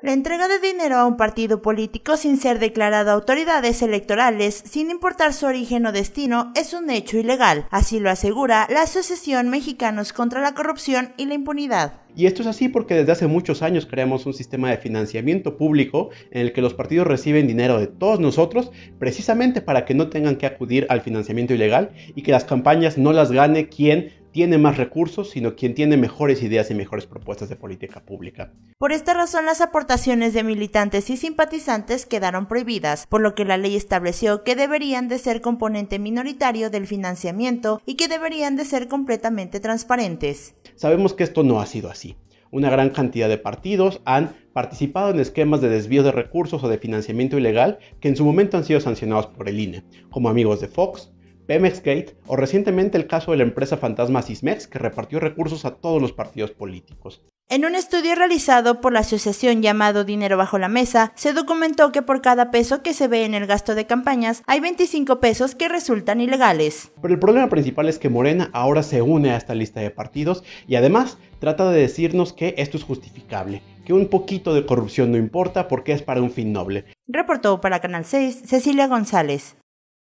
La entrega de dinero a un partido político sin ser declarado autoridades electorales, sin importar su origen o destino, es un hecho ilegal. Así lo asegura la Asociación Mexicanos contra la Corrupción y la Impunidad. Y esto es así porque desde hace muchos años creamos un sistema de financiamiento público en el que los partidos reciben dinero de todos nosotros precisamente para que no tengan que acudir al financiamiento ilegal y que las campañas no las gane quien tiene más recursos, sino quien tiene mejores ideas y mejores propuestas de política pública. Por esta razón, las aportaciones de militantes y simpatizantes quedaron prohibidas, por lo que la ley estableció que deberían de ser componente minoritario del financiamiento y que deberían de ser completamente transparentes. Sabemos que esto no ha sido así. Una gran cantidad de partidos han participado en esquemas de desvío de recursos o de financiamiento ilegal que en su momento han sido sancionados por el INE, como amigos de Fox, Pemex Gate o recientemente el caso de la empresa fantasma Sismex que repartió recursos a todos los partidos políticos. En un estudio realizado por la asociación llamado Dinero bajo la mesa, se documentó que por cada peso que se ve en el gasto de campañas, hay 25 pesos que resultan ilegales. Pero el problema principal es que Morena ahora se une a esta lista de partidos y además trata de decirnos que esto es justificable, que un poquito de corrupción no importa porque es para un fin noble. Reportó para Canal 6 Cecilia González.